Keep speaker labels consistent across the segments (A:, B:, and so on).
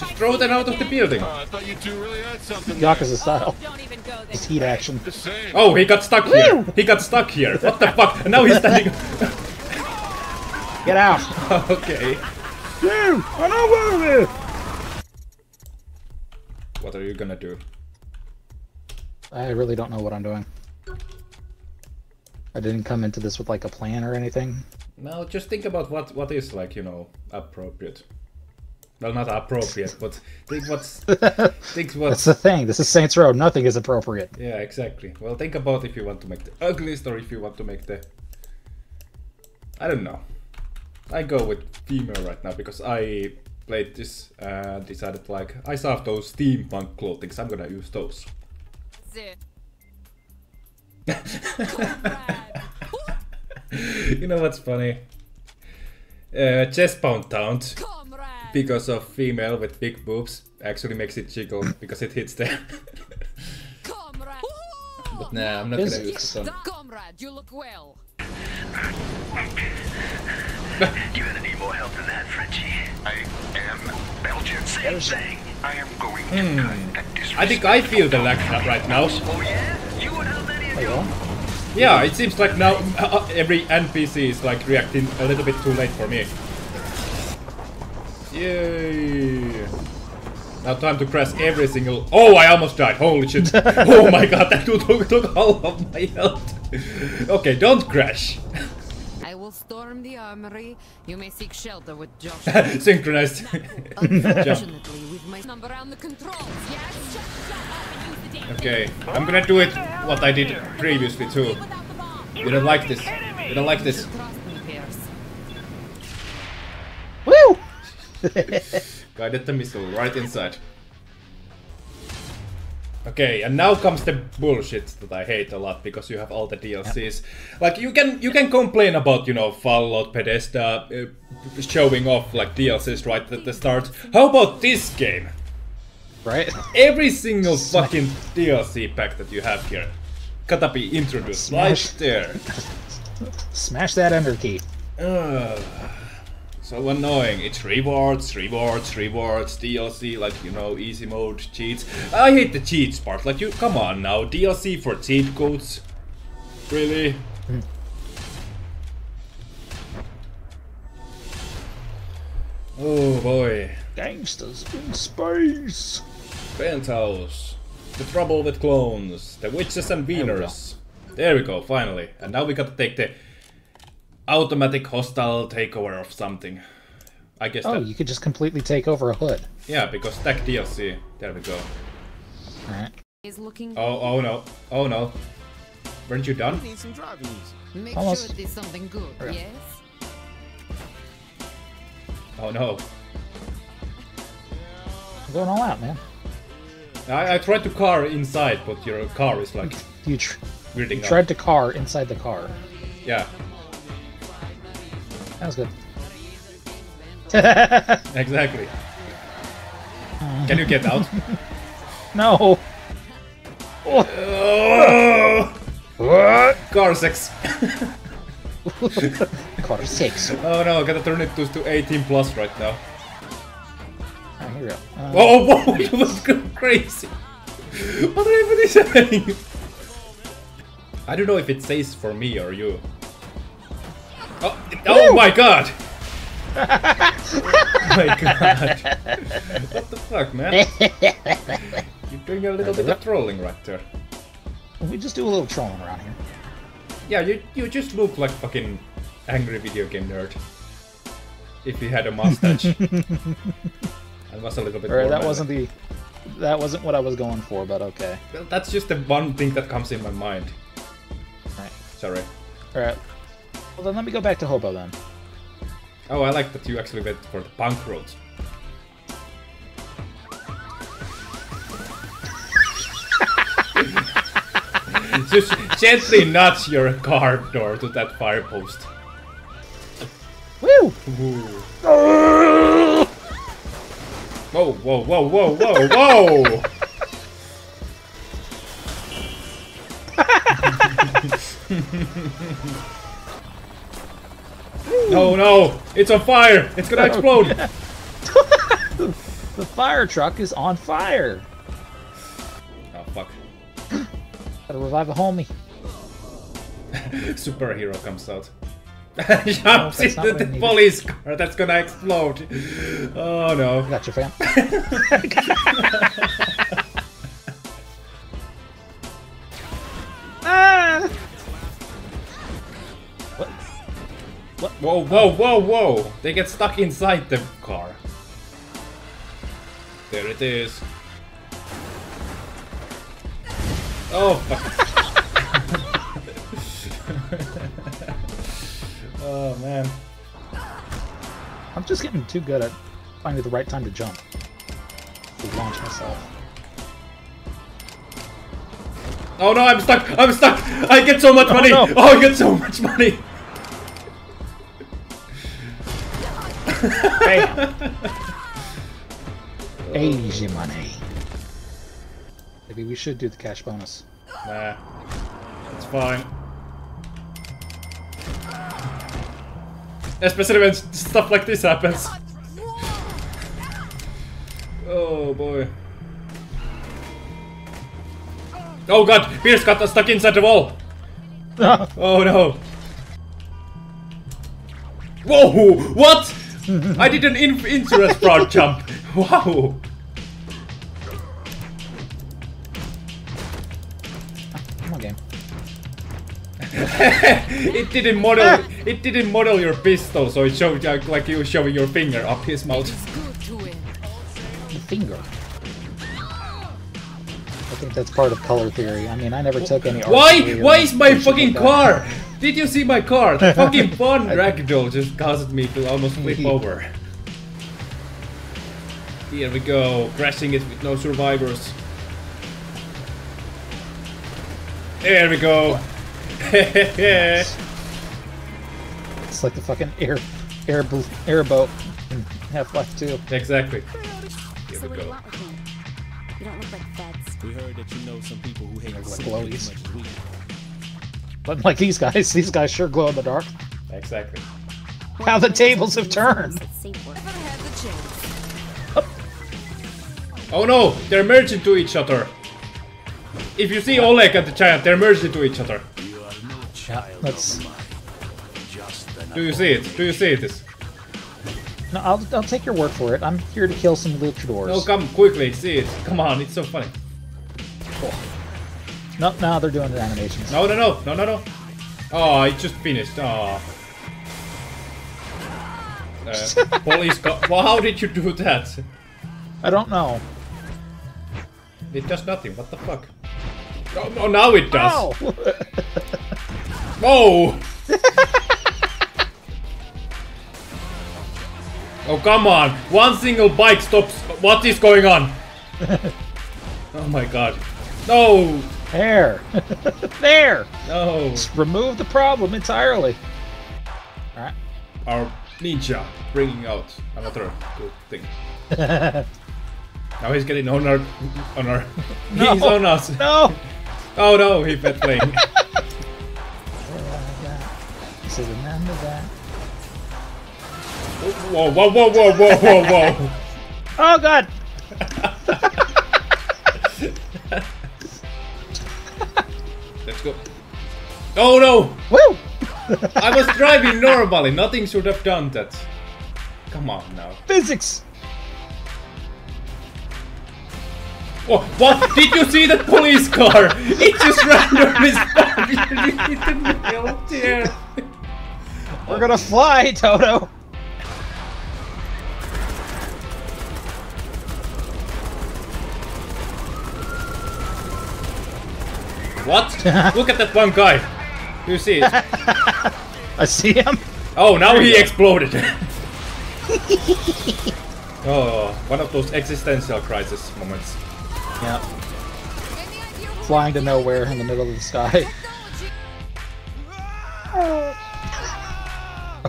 A: Just throw
B: see
A: them out of the building.
C: Oh, I thought you two really had something.
D: Yakuza
B: Oh,
D: style.
B: don't even go there.
D: Just heat action.
A: Oh, he got stuck here. He got stuck here. What the fuck? And now he's standing.
D: Get out!
A: okay.
D: You! Run over!
A: What are you gonna do?
D: I really don't know what I'm doing. I didn't come into this with like a plan or anything.
A: No, just think about what what is like you know appropriate. Well, not appropriate, but think what's think
D: That's the thing. This is Saints Row. Nothing is appropriate.
A: yeah exactly. Well, think about if you want to make the ugliest or if you want to make the. I don't know. I go with female right now because I played this and decided like I saw those steampunk clothings. I'm gonna use those. You know what's funny? Uh, chest pound taunt
B: Comrade.
A: Because of female with big boobs actually makes it jiggle because it hits there.
B: Comrade.
A: but nah, I'm not gonna use
D: Physics.
A: this one.
B: Comrade, you look well.
E: You're gonna need more help than that, Frenchie. I am Belgian. Same thing. I am going to cut that
A: I think I feel the lag right now.
E: Oh yeah? You and how many of
D: There you
E: you?
A: Yeah, it seems like now uh, every NPC is like reacting a little bit too late for me. Yay! Now time to crash every single. Oh, I almost died. Holy shit! oh my god, that took, took all of my health. okay, don't crash.
B: I will storm the armory. You may seek shelter with Josh.
A: Synchronized.
B: Unfortunately, with my number around the controls, yes? Shut, shut up and use the damn
A: okay, I'm gonna do it what I did previously too.
B: without the bomb.
A: You don't like this. You don't like this.
B: Trust me, Pierce.
D: Woo!
A: Guided the missile right inside. Okay, and now comes the bullshit that I hate a lot because you have all the DLCs. Like you can you can complain about you know Fallout, Bethesda uh, showing off like DLCs right at the start. How about this game?
D: right?
A: Every single fucking DLC pack that you have here gotta be introduced
D: Smash.
A: right there.
D: Smash that enter key.
A: Ugh. So annoying. It's rewards, rewards, rewards, DLC, like, you know, easy mode, cheats. I hate the cheats part. Like, you, come on now. DLC for cheat codes? Really? Hmm. oh boy.
D: Gangsters in space.
A: Penthouse. The trouble with clones. The witches and Veners. There we go, finally. And now we gotta take the automatic hostile takeover of something. I guess
D: Oh,
A: that.
D: you could just completely take over a hood.
A: Yeah, because stack DLC. There we go.
D: Alright.
B: Is looking.
A: Oh, oh no. Oh no. Weren't you done?
C: Need some driving.
B: Make
D: almost-
B: sure it is something good.
D: Okay.
B: Yes.
A: Oh no.
D: I'm going all out, man.
A: I, I tried to car inside, but your car is like
D: You, tr- you tried to car inside the car.
A: Yeah,
D: That was good.
A: exactly. Can you get out?
D: no.
A: oh!
D: What?
A: Car sex.
D: Car six.
A: Oh no, I gotta turn it to, to 18 plus right now.
D: Oh, here we go. Uh,
A: Oh, whoa, it was go- crazy. What even is happening? I don't know if it says for me or you. Oh, oh my god! oh my god. What the fuck, man? You're doing a little bit of trolling right there.
D: we just do a little trolling around here.
A: Yeah, you, you just look like fucking angry video game nerd. If you had a mustache. and was a little bit more
D: that wasn't the. That wasn't what I was going for, but okay.
A: Well, That's just the one thing that comes in my mind.
D: Alright.
A: Sorry.
D: Alright. Well, then let me go back to Hobo then.
A: Oh, I like that you actually went for the punk road. Just gently nudge your car door to that fire post.
D: Woo!
A: Whoa, whoa, whoa, whoa, whoa, whoa! oh no! It's on fire! It's gonna oh, explode!
D: The fire truck is on fire.
A: Oh fuck.
D: Gotta revive a homie.
A: Superhero comes out.
D: that's
A: Jumps
D: not
A: into
D: what I
A: the police car that's gonna explode. Oh no.
D: Got you, fam.
A: Whoa, whoa, whoa, whoa! They get stuck inside the car. There it is. Oh, fuck. oh, man.
D: I'm just getting too good at finding the right time to jump. To launch myself.
A: Oh no, I'm stuck! I'm stuck! I get so much
D: Oh,
A: money!
D: no.
A: Oh, I get so much money!
D: Bam! Easy money. Maybe we should do the cash bonus.
A: Nah, it's fine. Especially when stuff like this happens. Oh boy. Oh god, Pierce got stuck inside the wall. Oh no. Whoa! What? I did an in interest fraud jump. Wow.
D: Come on, game.
A: it didn't model. It didn't model your pistol, so it showed uh, like, like you were showing your finger up his mouth.
B: It's good to win.
D: The finger. I think that's part of color theory. I mean, I never took any
A: Why? Why is my fucking
D: like that.
A: car? Did you see my car? The fucking fun ragdoll just caused me to almost flip over. Here we go, crashing it with no survivors. There we go.
D: It's like the fucking air, air, bl- airboat in Half-Life 2.
A: exactly. Here
F: So
A: we
F: what do you
A: go.
F: want with me? You don't look like feds.
C: We heard that you know some people who hate
D: Like
C: the city
D: glowies. But like these guys, these guys sure glow in the dark.
A: Exactly.
D: How the tables have turned.
F: It's safe work.
B: Never had the chance.
A: Oh no, they're merging to each other. If you see Oleg and the giant, they're merging to each other.
D: Let's.
A: Do you see it? Do you see this?
D: No, I'll, I'll take your word for it. I'm here to kill some luchadors.
A: No, come quickly, see it. Come on, it's so funny. Oh.
D: No, no, they're doing the animations.
A: No, no, no, no, no, no. Oh, it just finished. Oh. Uh, police car. Well, how did you do that?
D: I don't know.
A: It does nothing. What the fuck? Oh, oh now it does.
D: Oh!
A: Oh, come on. One single bike stops. What is going on? oh my god. No!
D: There! there!
A: No!
D: Just remove the problem entirely. Alright.
A: Our ninja bringing out another good thing. now he's getting on our. On our.
D: No.
A: He's on us.
D: No!
A: Oh no, he fed playing.
D: So remember that.
A: whoa, whoa, whoa, whoa, whoa, whoa, whoa.
D: Oh god!
A: Let's go. Oh no!
D: Woo!
A: I was driving normally. Nothing should have done that. Come on now.
D: Physics!
A: Oh, what? Did you see that police car? It just randomly spawned in the middle.
D: We're gonna fly, Toto!
A: What? Look at that one guy. Do you see it?
D: I see him.
A: Oh, now he exploded. oh, one of those existential crisis moments.
D: Yeah.
B: Any idea who
D: Flying to nowhere in the middle of the sky.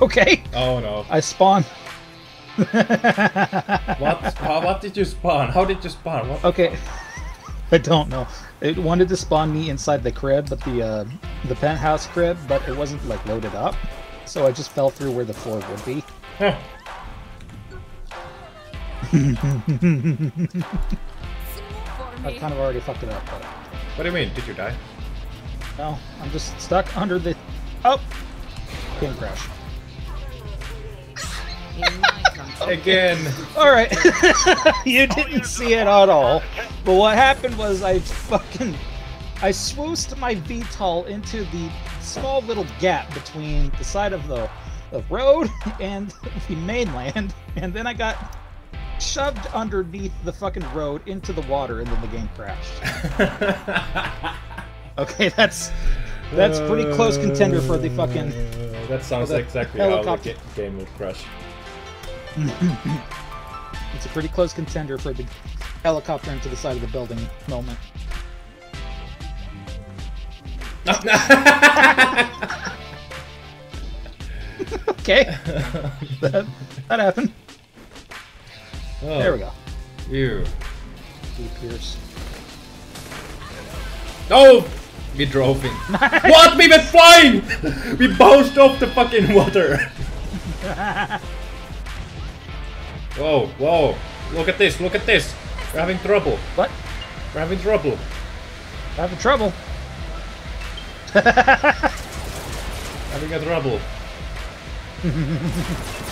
D: Okay.
A: Oh no.
D: I spawn.
A: What? How, what did you spawn? How did you spawn? What?
D: Okay. I don't know. It wanted to spawn me inside the crib, but the uh, the penthouse crib, but it wasn't like loaded up. So I just fell through where the floor would be.
A: Huh.
D: I kind of already fucked it up, but
A: What do you mean? Did you die?
D: no, I'm just stuck under the. Oh, game crash.
B: In my country.
A: Again.
D: All right, you didn't see it at all. But what happened was I fucking I swoosed my VTOL into the small little gap between the side of the the road and the mainland, and then I got shoved underneath the fucking road into the water, and then the game crashed. Okay, that's that's pretty close contender for the fucking.
A: Uh, that sounds
D: the
A: exactly how the
D: helicopter.
A: game would crash. Mm-hmm.
D: It's a pretty close contender for the helicopter into the side of the building moment. okay, that, that happened.
A: Oh,
D: There we go.
A: You.
D: Blue Pierce.
A: Oh! We drove in. what? We went flying! we bounced off the fucking water. whoa, whoa. Look at this, look at this. We're having trouble.
D: What?
A: We're having trouble.
D: Having trouble.
A: Having a trouble.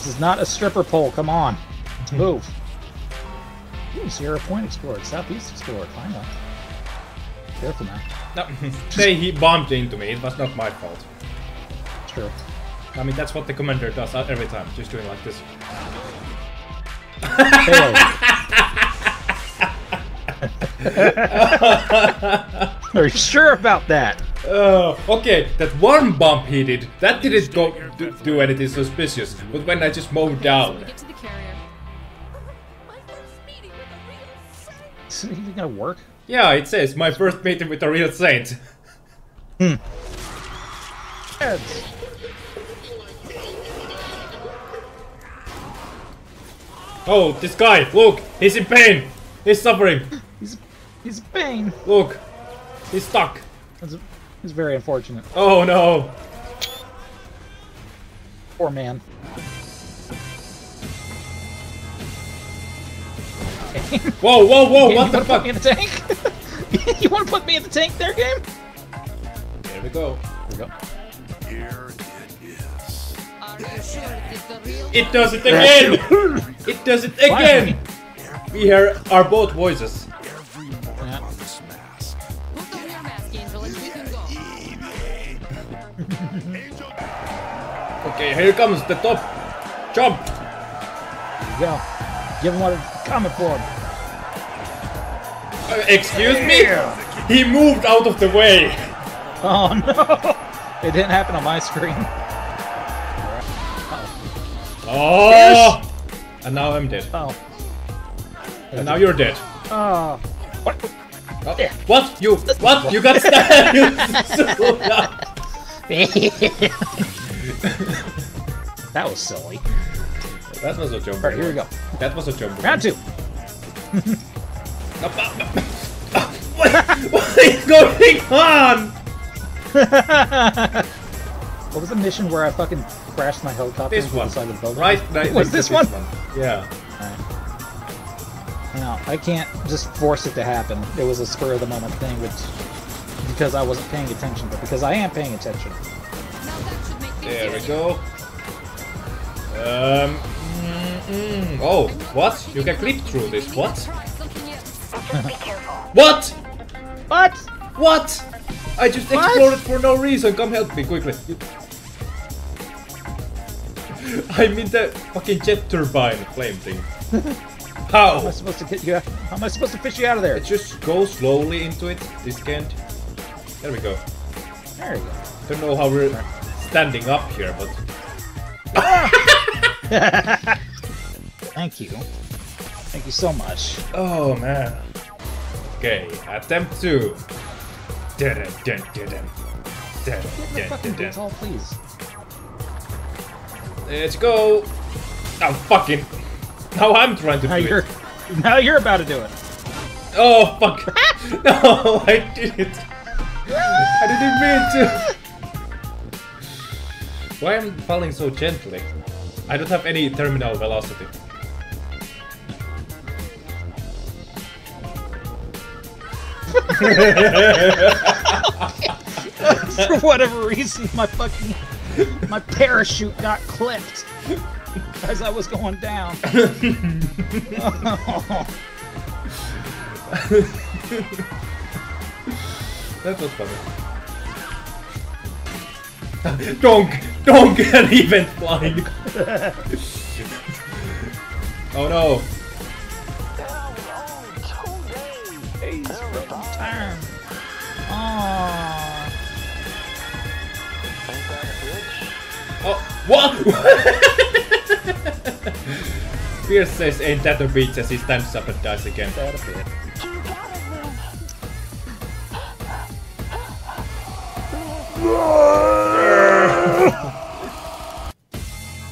D: This is not a stripper pole. Come on, let's move. Ooh, Sierra Point explored, Southeast explored. Finally. Careful now.
A: No, say he bumped into me. It was not my fault.
D: True.
A: I mean, that's what the commander does uh, every time. Just doing like this.
D: Failed. Are you sure about that?
A: Oh, okay, that one bump he did, that didn't go do, do anything suspicious. But when I just mowed
B: We
A: down,
B: get to the carrier.
D: Is it even gonna work?
A: yeah, it says my first meeting with a real saint.
D: Heads.
A: Oh, this guy, look, he's in pain. He's suffering.
D: He's he's a pain.
A: Look, he's stuck.
D: That's it's very unfortunate.
A: Oh no.
D: Poor man.
A: Whoa, whoa, whoa,
D: you
A: what the
D: wanna
A: fuck?
D: Put me in the tank? you want to put me in the tank there, game?
A: There we go.
D: There we go.
B: Are you sure it is the real
A: It does it again! it does it again! We hear our both voices.
D: Yeah.
B: Put on your mask, Angel, and we can go.
A: Okay, here comes the top. Jump!
D: Go. Give him what it's coming for him.
A: Uh, excuse me? He moved out of the way.
D: Oh no! It didn't happen on my screen.
A: Oh! And now I'm dead.
D: Oh.
A: And now you're dead.
D: Oh. What?
A: Oh, what? You? What? You got stabbed? You so.
D: That was silly.
A: That was a jump.
D: Alright, here we go.
A: That was a jump.
D: Round two.
A: What, what is going on?
D: What was the mission where I fucking crashed my helicopter
A: This
D: into
A: one.
D: the side of the building?
A: Right, right.
D: Was
A: next to
D: this one?
A: Yeah.
D: No, I can't just force it to happen. It was a spur of the moment thing, which because I wasn't paying attention, but because I am paying attention.
B: Now that should make things
A: There we go. Um. mm, mm. Oh, what? You can clip through this. What?
B: Try something else.
A: What?
D: What?
A: What? I just
D: What?
A: exploded for no reason. Come help me quickly. I'm in the fucking jet turbine flame thing.
D: How How am I supposed to get you? Out? How am I supposed to fish you out of there?
A: Just go slowly into it. This can't. There we go.
D: There you go.
A: Don't know how we're standing up here, but
D: Thank you. Thank you so much.
A: oh man. Okay, attempt two. Dun, dun, dun, dun, dun. Dun,
D: Get the
A: dun,
D: fucking
A: dun, dun.
D: Please.
A: Let's go. I'm oh, fucking. Now I'm trying to
D: now
A: do
D: you're,
A: it.
D: Now you're about to do it.
A: Oh, fuck. no, I didn't. I didn't mean to. Why am I falling so gently? I don't have any terminal velocity.
D: For whatever reason, my fucking my parachute got clipped as I was going down.
A: That was funny. Donk! And he went flying! oh no!
D: Turn.
A: Oh, what? Pierce says, ain't that a bitch as he stands up and dies again.
D: That a bit.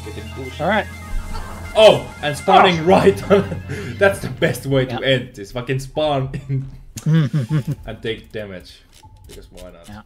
A: Get it pushed.
D: All right.
A: Oh, and spawning oh. right on. That's the best way to end this. Fucking spawn and take damage. Because why not?
D: Yeah.